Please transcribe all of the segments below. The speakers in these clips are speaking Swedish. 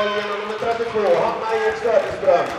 Alien, ale my trafiku, Hanna i Ekstrady z bram.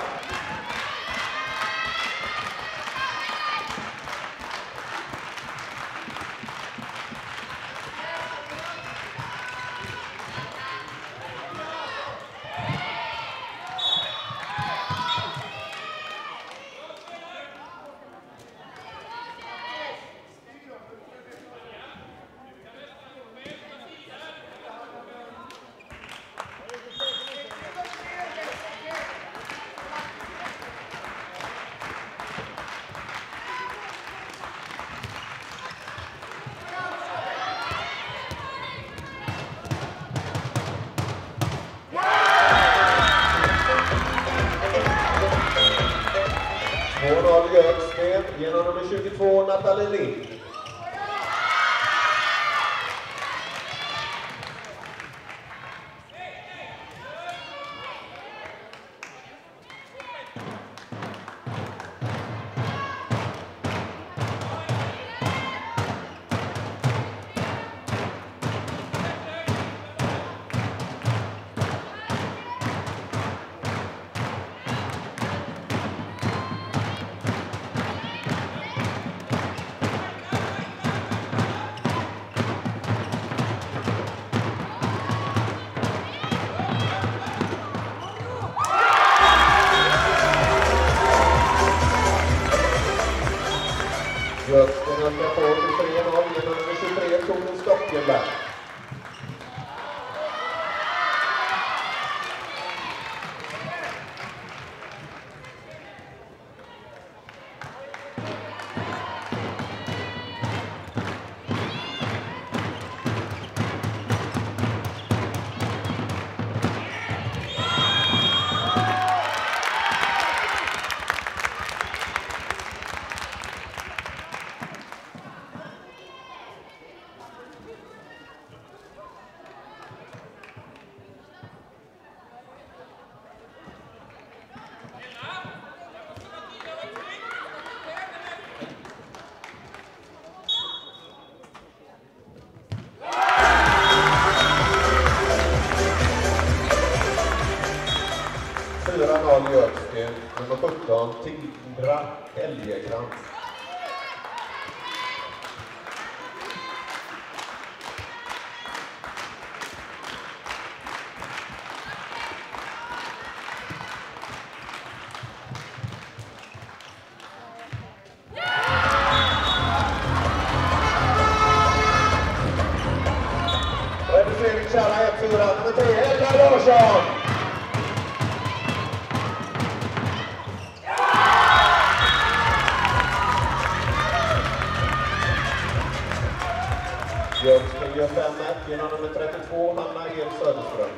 Björksby gör 5-1 genom nummer 32, Hanna El Söderström.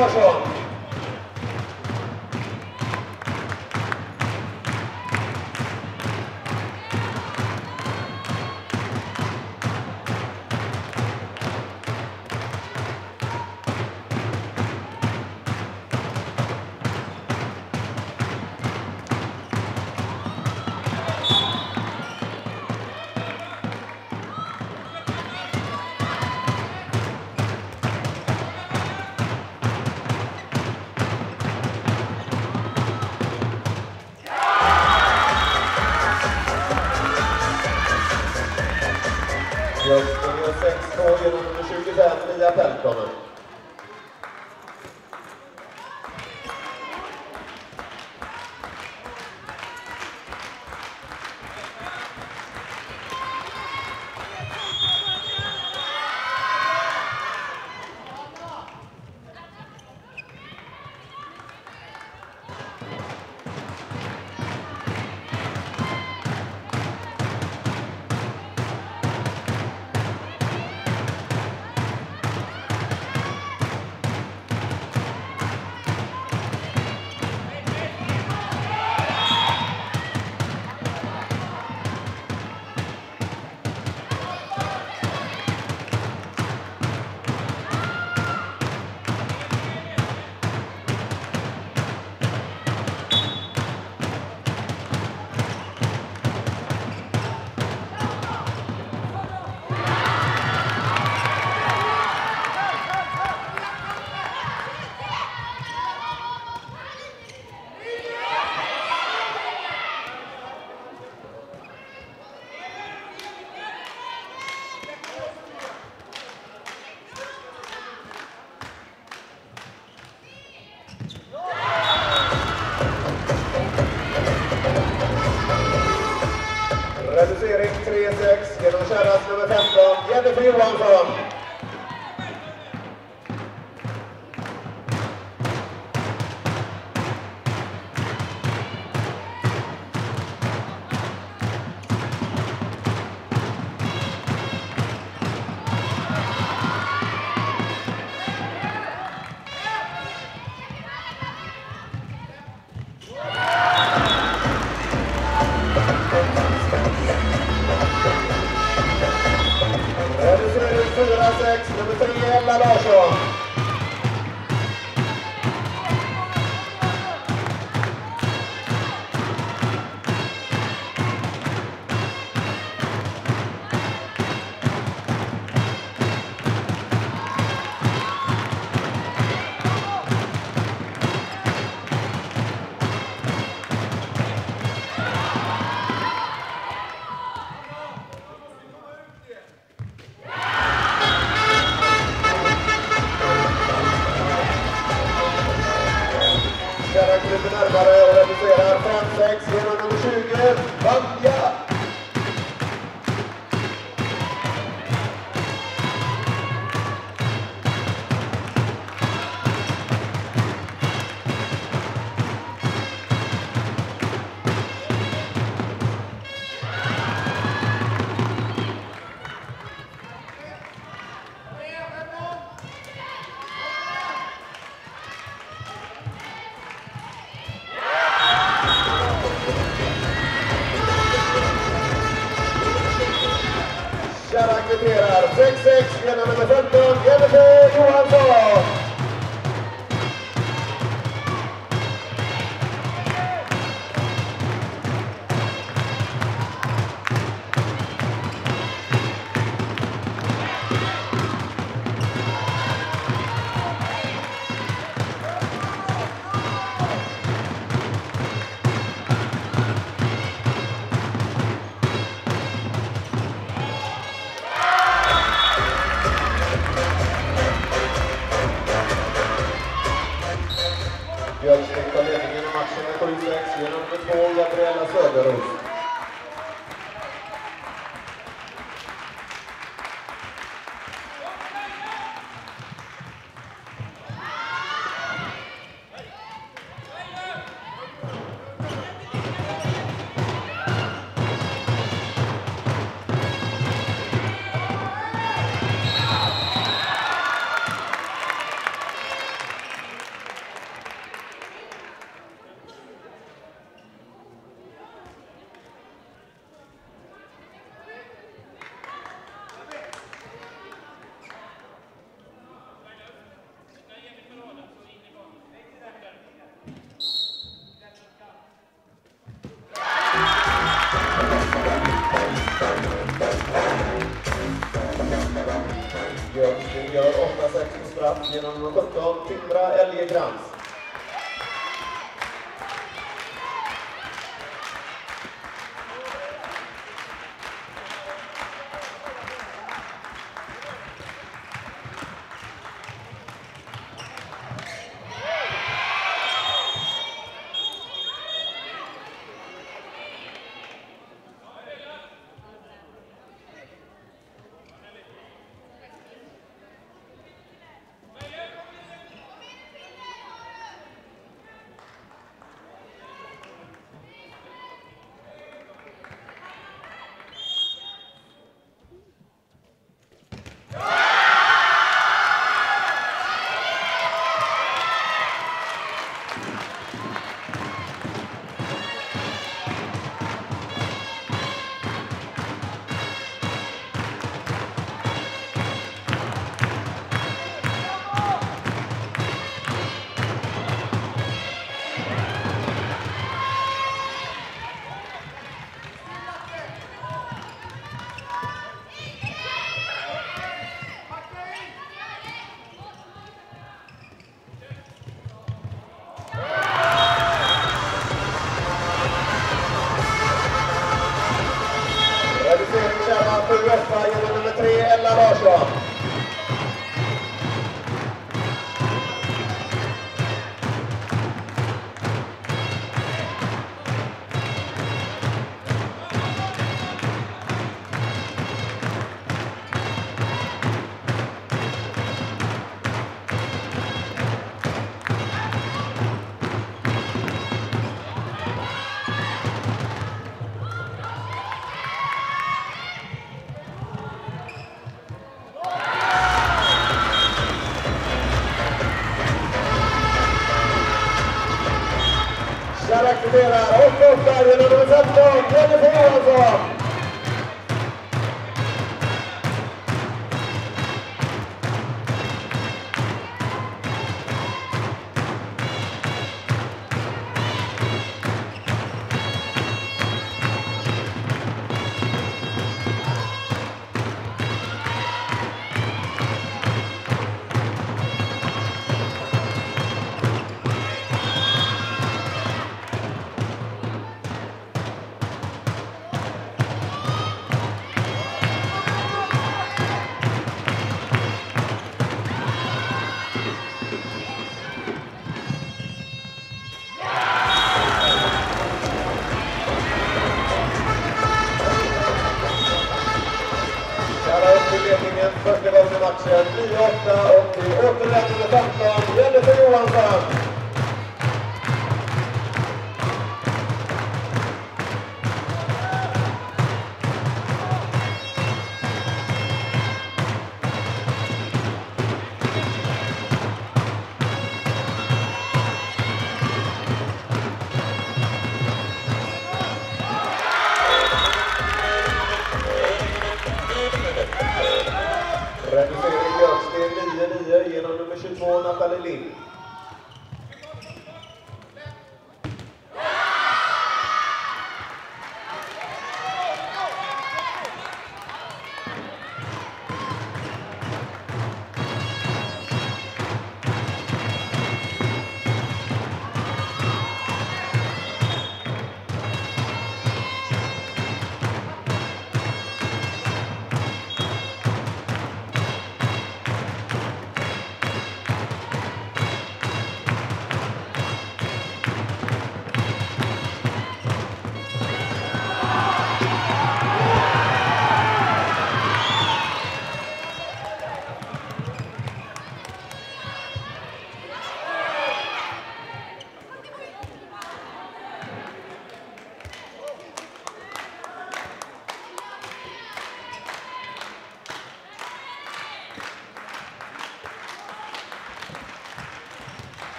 ましょう。Tyler. pagina numero 14, e lì è Gramsci. Göteborg nummer tre, Ella Larsson.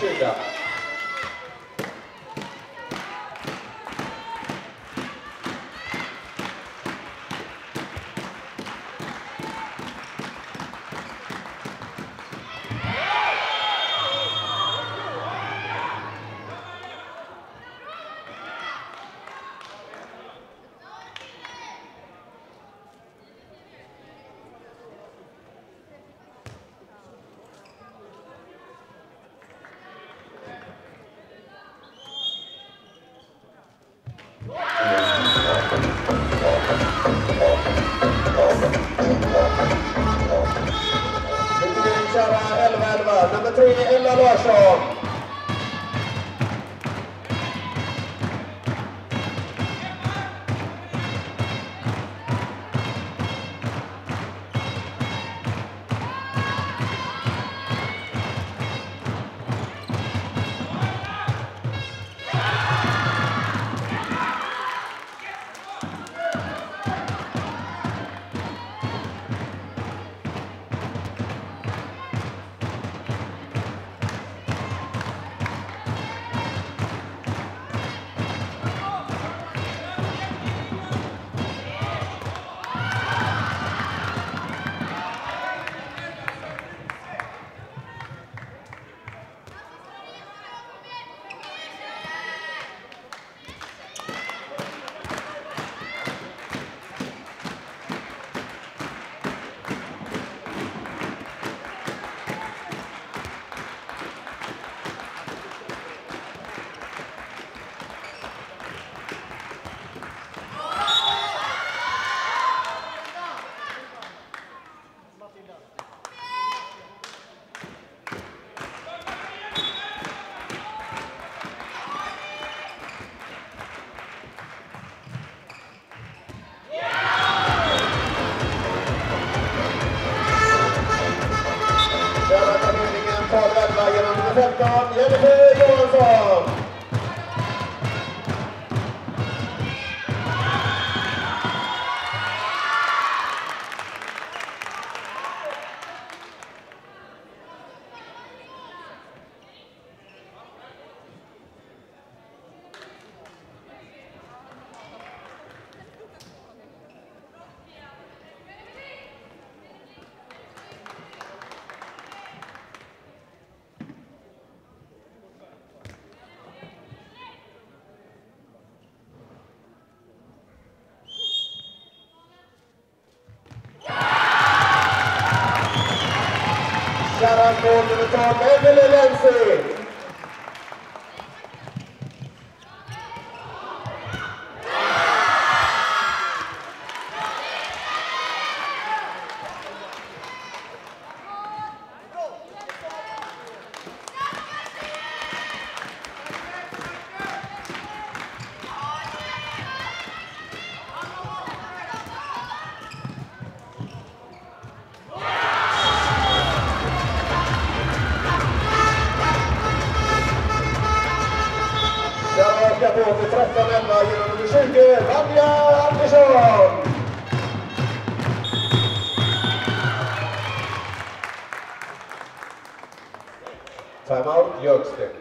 是的。भारतीय जनता मैं मिले से tillbaka på till 13 11 genom nummer Fabia Tanja Time Timeout Jöksten.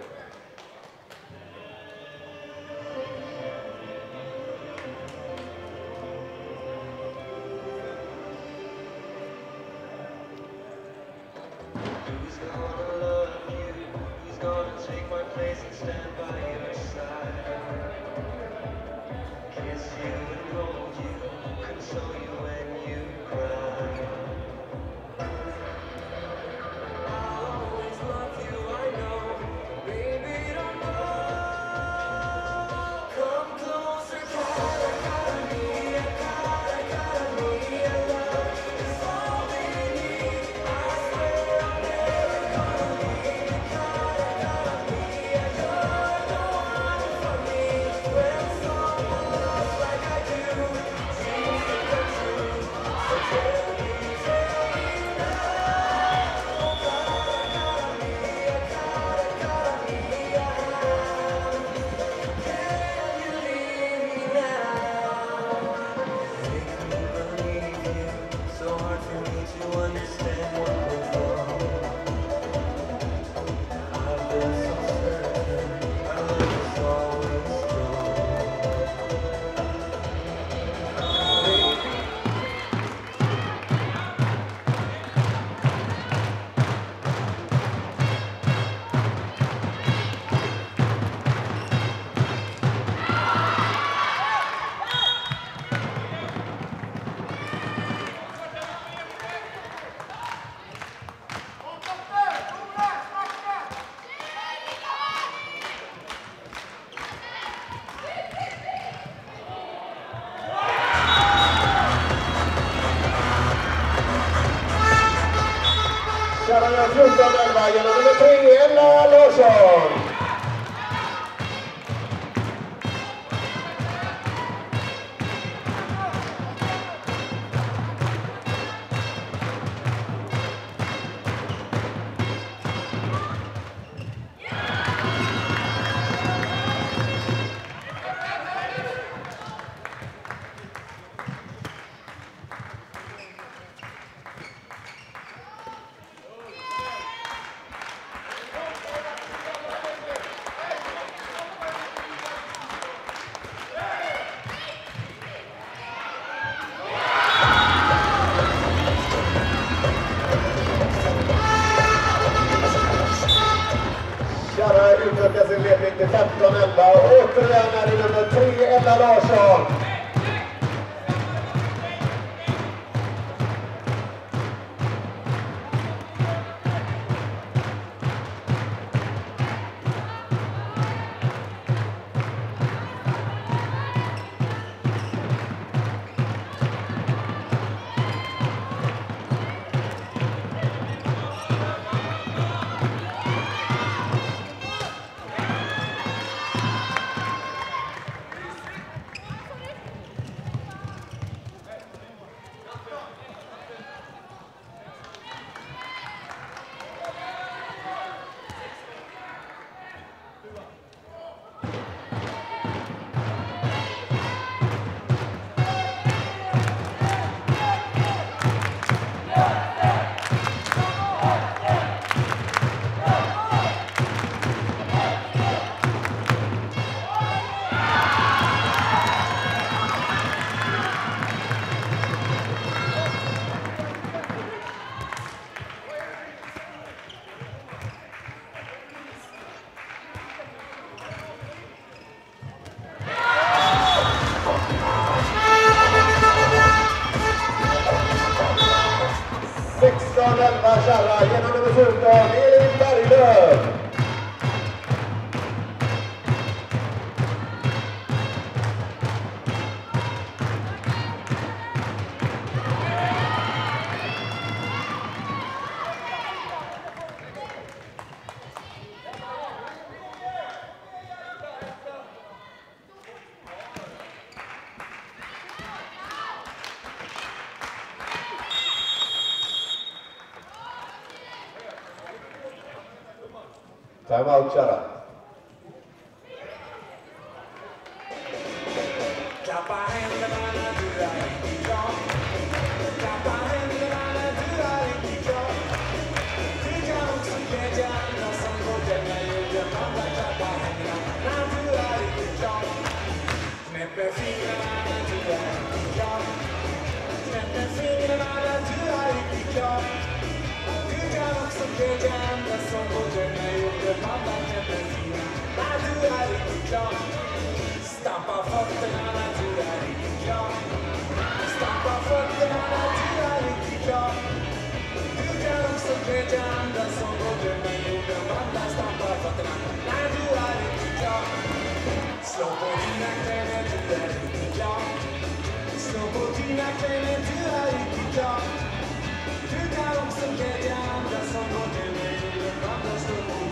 Adel Başar, Yeni Nüfusun Doğan, İlimler İlim. Du kan också glädja andra som både mig och andra står